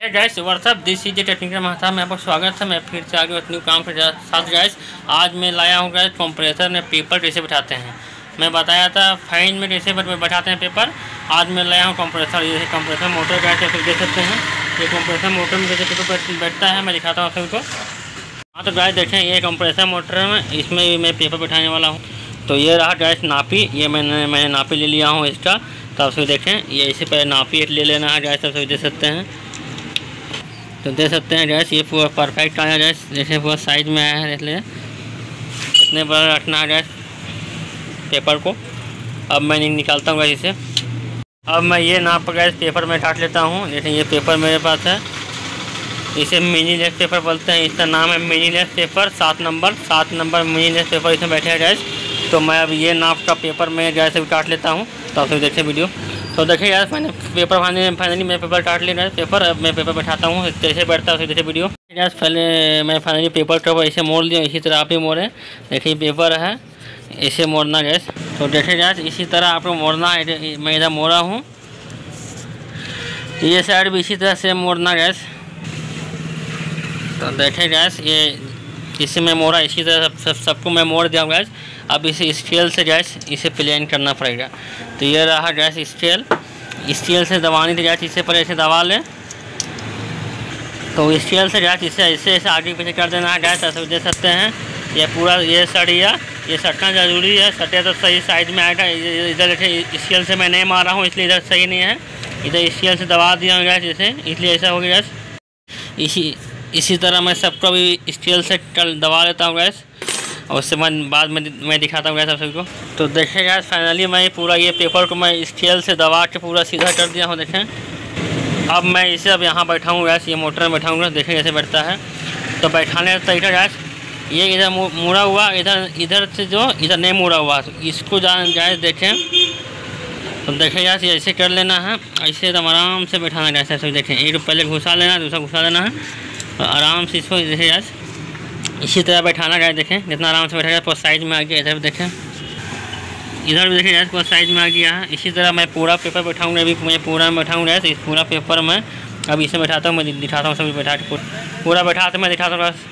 Guys WhatsApp this is technical Mehta में आपका स्वागत है। मैं फिर से आगे न्यू काम के साथ गैस आज मैं लाया हूँ गैस कंप्रेसर में पेपर कैसे बैठाते हैं। मैं बताया था फाइन में कैसे बैठाते हैं पेपर आज मैं लाया हूँ कंप्रेसर ये कंप्रेसर मोटर गैस फिर देख सकते हैं। ये कंप्रेसर मोटर में जैसे पेपर बैठता है, मैं दिखाता हूँ सभी को हाँ तो गैस देखें, ये कंप्रेसर मोटर में इसमें भी मैं पेपर बैठाने वाला हूँ। तो ये रहा गैस नापी। ये मैंने मैंने नापी ले लिया हूँ इसका। तब से देखें, ये इसे पहले नापी ले लेना है गैस सभी देख सकते हैं। तो देख सकते हैं गैस ये पूरा परफेक्ट आया गैस जैसे पूरा साइज़ में आया है लीजिए इतने बड़ा रखना है गैस पेपर को। अब मैं निकालता हूँ गैस इसे। अब मैं ये नाप गैस पेपर में काट लेता हूँ। जैसे ये पेपर मेरे पास है। इसे मिनी लेस पेपर बोलते हैं। इसका नाम है मिनी लेस पेपर सात नंबर सात नंबर मिनी लेस पेपर इसमें बैठे हैं गैस तो मैं अब ये नाप का पेपर में गैस अभी काट लेता हूँ। तो आप देखें वीडियो तो देखिए यार मैंने पेपर फाइनली फाइनली मैं पेपर काट लिया पेपर अब मैं पेपर बैठाता हूँ कैसे बैठता है जैसे वीडियो यार, पहले मैं फाइनली पेपर कवर ऐसे मोड़ दिया, इसी तरह आप ही मोड़े। देखिए पेपर है ऐसे मोड़ना गैस तो देखिए गैस इसी तरह आपको मोड़ना है मैं इधर मोड़ा हूँ। ये साइड भी इसी तरह से मोड़ना गैस तो देखे गैस ये इसे मैं मोड़ा इसी तरह सब सब, सबको मैं मोड़ दिया गैस अब इसे स्केल से गैस इसे प्लेन करना पड़ेगा। तो ये रहा गैस स्केल स्केल से दबानी थी गैस इसे पर ऐसे दबा लें। तो स्केल से गैस इसे ऐसे ऐसे आगे पीछे कर देना है गैस ऐसे दे सकते हैं। ये पूरा, ये सड़िया, ये सटना ज़रूरी है। सटे तो सही साइज़ में आएगा। इधर स्केल से मैं नहीं मारा हूँ, इसलिए इधर सही नहीं है। इधर स्केल से दबा दिया गैस इसे। इसलिए ऐसा हो गया गैस इसी इसी तरह मैं सबको भी स्केल से दबा लेता हूँ गैस और उससे मैं बाद में मैं दिखाता हूँ गैस आप सभी को तो देखें गैस फाइनली मैं पूरा ये पेपर को मैं स्केल से दबा के पूरा सीधा कर दिया हूँ, देखें। अब मैं इसे अब यहाँ बैठाऊँ गैस ये मोटर में बैठाऊँगा देखें कैसे बैठता है। तो बैठाने का तरीका गैस ये इधर मुड़ा हुआ, इधर इधर से जो, इधर नहीं मुड़ा हुआ तो इसको जान जाए देखें। तो देखें गैस ये ऐसे कर लेना है, ऐसे एकदम आराम से बैठाना गैस ऐसे देखें। एक पहले घुसा लेना, दूसरा घुसा लेना है। तो आराम से इसको देखें गैस इसी तरह बैठाना गया देखें, जितना आराम से बैठा गया पूरा साइज़ में आ गया, इधर भी देखें। इधर भी देखें पूरा साइज़ में आ गया। है इसी तरह मैं पूरा पेपर बैठाऊँगा, अभी मैं पूरा में बैठाऊँगा इस पूरा पेपर में। अब इसे बैठाता हूँ, मैं दिखाता हूँ सभी बैठा के पूरा। बैठाते मैं दिखाता हूँ बस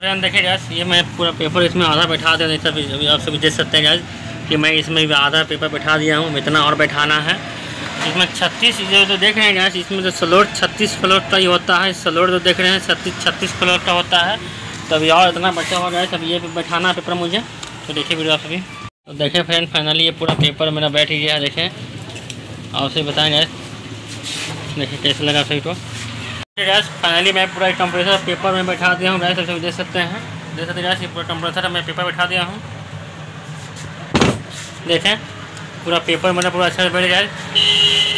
देखे गैस ये मैं पूरा पेपर इसमें आधा बैठा दिया सभी अभी आप सभी देख सकते हैं गैस कि मैं इसमें भी आधा पेपर बैठा दिया हूँ। इतना और बैठाना है। इसमें छत्तीस जो तो देख रहे हैं गैस इसमें जो स्लोट छत्तीस फ्लोर का ही होता है। स्लोट जो देख रहे हैं, छत्तीस छत्तीस फ्लोर का होता है। तभी और इतना बचा हुआ गया तब ये बैठाना है पेपर मुझे। तो देखिए वीडियो आप सभी तो देखें फ्रेंड फाइनली ये पूरा पेपर मेरा बैठ ही गया देखें। और उसे बताएँ गैस देखिए कैसे लगा सभी को गैस फाइनली मैं पूरा कंप्रेसर पेपर में बैठा दिया हूँ गैस सभी देख सकते हैं। देख सकते गैस ये पूरा कंप्रेसर मैं पेपर बैठा दिया हूँ। देखें। पूरा पेपर मतलब पूरा अच्छा बैठ जाए।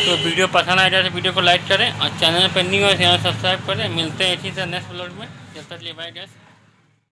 तो वीडियो पसंद आ जाए तो वीडियो को लाइक करें और चैनल पर न्यू है चैनल सब्सक्राइब करें। मिलते हैं इसी तरह नेक्स्ट ब्लॉग में। जब तक लिए बाय गैस